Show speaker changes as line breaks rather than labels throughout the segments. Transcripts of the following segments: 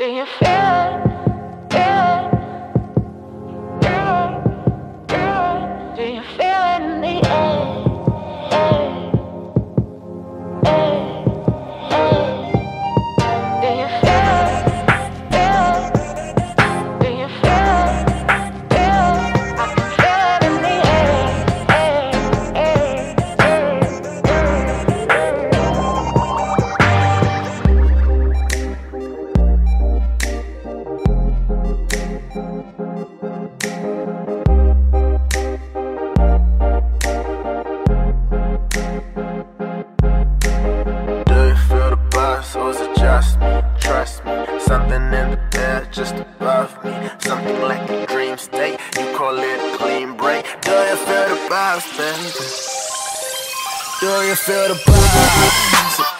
Do you feel?
just above me. Something like a dream state, you call it a clean break. Do you feel the vibes, baby? Do you feel the
vibes?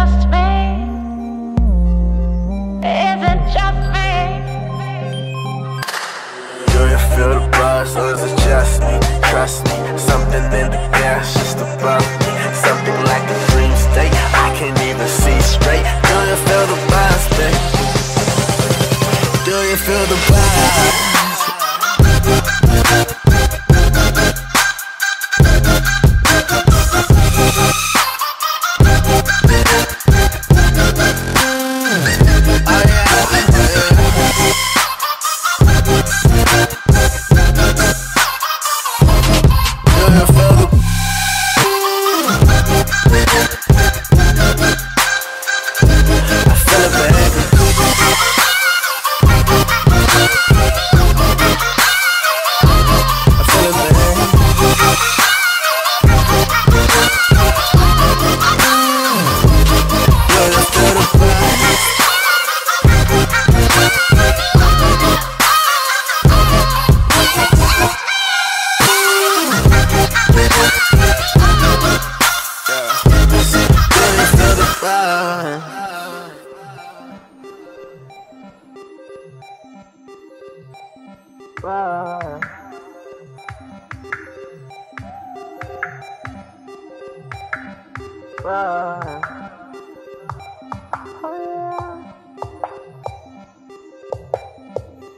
adjust me,
trust me Something in the air's just above me Something like a dream state, I can't even see straight Do you feel the buzz, babe? Do you feel the Wow. Wow. Oh, yeah.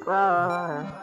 Wow.